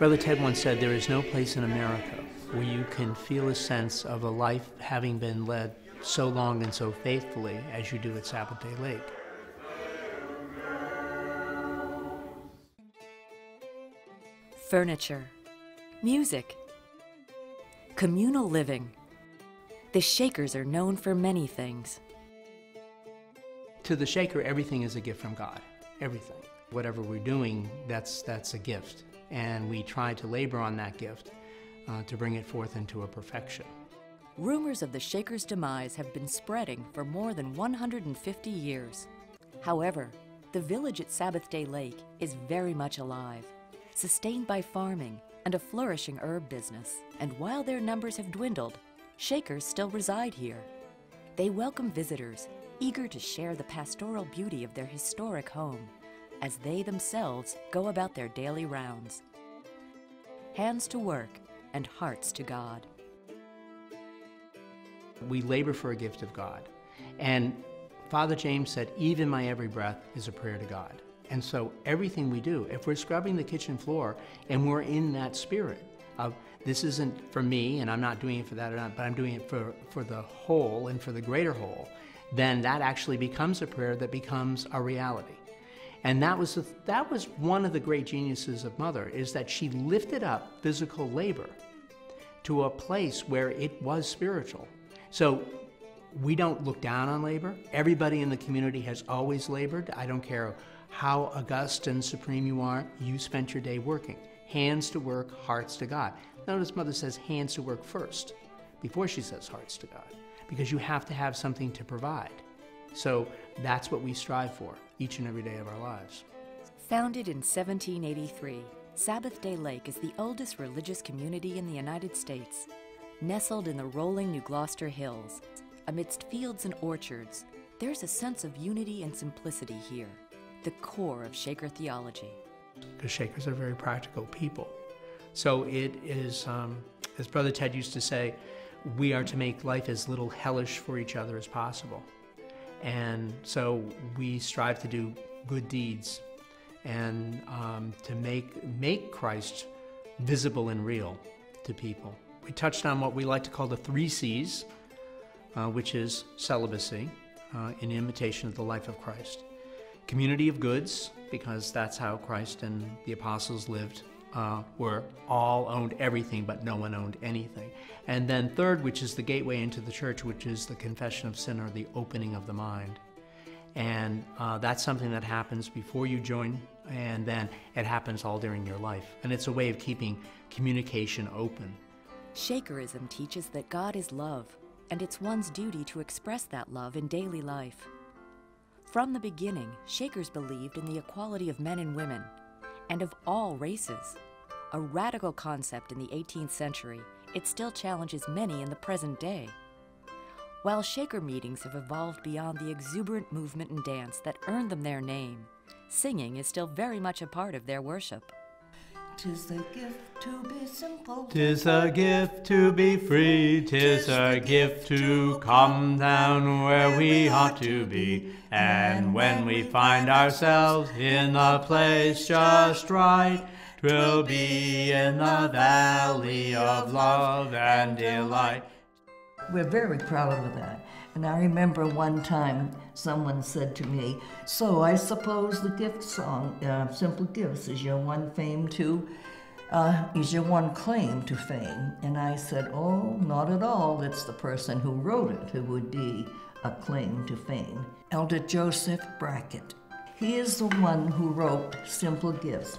Brother Ted once said, There is no place in America where you can feel a sense of a life having been led so long and so faithfully as you do at Sabbathday Lake. Furniture, music, communal living. The Shakers are known for many things. To the Shaker, everything is a gift from God. Everything. Whatever we're doing, that's, that's a gift. And we try to labor on that gift uh, to bring it forth into a perfection. Rumors of the Shakers' demise have been spreading for more than 150 years. However, the village at Sabbathday Lake is very much alive, sustained by farming and a flourishing herb business. And while their numbers have dwindled, Shakers still reside here. They welcome visitors, eager to share the pastoral beauty of their historic home as they themselves go about their daily rounds. Hands to work and hearts to God. We labor for a gift of God. And Father James said, even my every breath is a prayer to God. And so everything we do, if we're scrubbing the kitchen floor and we're in that spirit of this isn't for me and I'm not doing it for that or not, but I'm doing it for, for the whole and for the greater whole, then that actually becomes a prayer that becomes a reality. And that was, the, that was one of the great geniuses of Mother, is that she lifted up physical labor to a place where it was spiritual. So we don't look down on labor. Everybody in the community has always labored. I don't care how august and supreme you are, you spent your day working. Hands to work, hearts to God. Notice Mother says hands to work first before she says hearts to God, because you have to have something to provide. So that's what we strive for each and every day of our lives. Founded in 1783, Sabbathday Lake is the oldest religious community in the United States. Nestled in the rolling New Gloucester Hills, amidst fields and orchards, there's a sense of unity and simplicity here, the core of Shaker theology. Because Shakers are very practical people. So it is, um, as Brother Ted used to say, we are to make life as little hellish for each other as possible. And so we strive to do good deeds and um, to make, make Christ visible and real to people. We touched on what we like to call the three C's, uh, which is celibacy, uh, in imitation of the life of Christ. Community of goods, because that's how Christ and the apostles lived uh, were all owned everything, but no one owned anything. And then third, which is the gateway into the church, which is the confession of sin or the opening of the mind. And uh, that's something that happens before you join, and then it happens all during your life. And it's a way of keeping communication open. Shakerism teaches that God is love, and it's one's duty to express that love in daily life. From the beginning, Shakers believed in the equality of men and women, and of all races. A radical concept in the 18th century, it still challenges many in the present day. While Shaker meetings have evolved beyond the exuberant movement and dance that earned them their name, singing is still very much a part of their worship. Tis a gift to be simple. Tis a gift to be free. Tis a gift to come down where we ought to be. And when we find ourselves in the place just right, twill be in the valley of love and delight. We're very proud of that. And I remember one time someone said to me, So I suppose the gift song, uh, Simple Gifts, is your one fame too? Uh, is your one claim to fame? And I said, Oh, not at all. It's the person who wrote it who would be a claim to fame. Elder Joseph Brackett. He is the one who wrote Simple Gifts.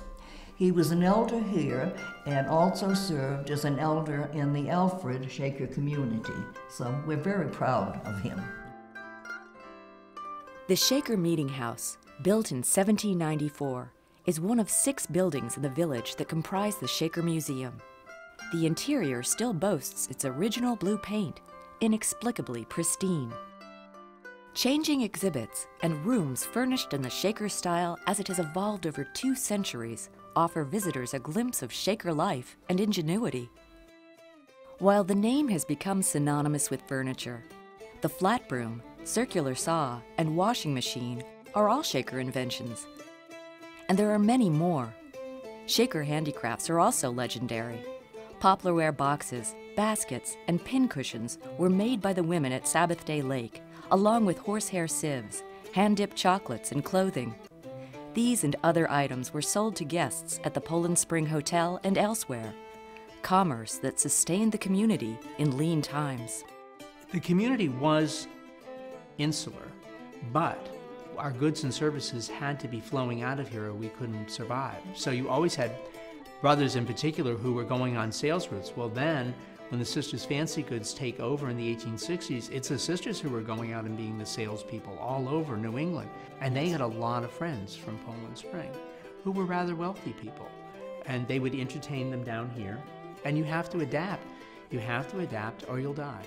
He was an elder here and also served as an elder in the Alfred Shaker community. So we're very proud of him. The Shaker Meeting House, built in 1794, is one of six buildings in the village that comprise the Shaker Museum. The interior still boasts its original blue paint, inexplicably pristine. Changing exhibits and rooms furnished in the Shaker style as it has evolved over two centuries offer visitors a glimpse of Shaker life and ingenuity. While the name has become synonymous with furniture, the flat broom, circular saw, and washing machine are all Shaker inventions. And there are many more. Shaker handicrafts are also legendary. Poplarware boxes, baskets, and pincushions were made by the women at Sabbathday Lake, along with horsehair sieves, hand dipped chocolates, and clothing. These and other items were sold to guests at the Poland Spring Hotel and elsewhere. Commerce that sustained the community in lean times. The community was insular, but our goods and services had to be flowing out of here or we couldn't survive. So you always had brothers in particular who were going on sales routes. Well, then, when the Sisters Fancy Goods take over in the 1860s, it's the sisters who were going out and being the salespeople all over New England. And they had a lot of friends from Poland Spring who were rather wealthy people. And they would entertain them down here. And you have to adapt. You have to adapt or you'll die.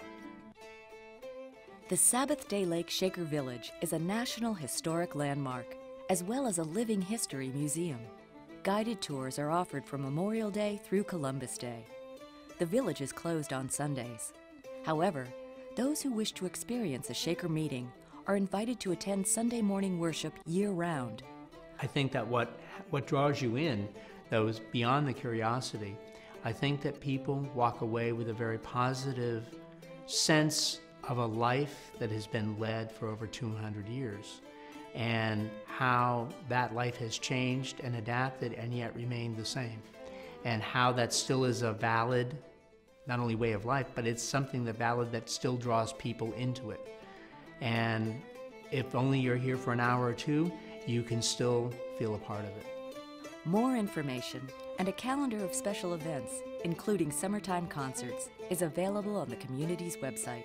The Sabbathday Lake Shaker Village is a National Historic Landmark, as well as a living history museum. Guided tours are offered from Memorial Day through Columbus Day. The village is closed on Sundays. However, those who wish to experience a Shaker meeting are invited to attend Sunday morning worship year round. I think that what, what draws you in, though, is beyond the curiosity. I think that people walk away with a very positive sense of a life that has been led for over 200 years and how that life has changed and adapted and yet remained the same and how that still is a valid not only way of life but it's something that valid that still draws people into it. And if only you're here for an hour or two you can still feel a part of it. More information and a calendar of special events including summertime concerts is available on the community's website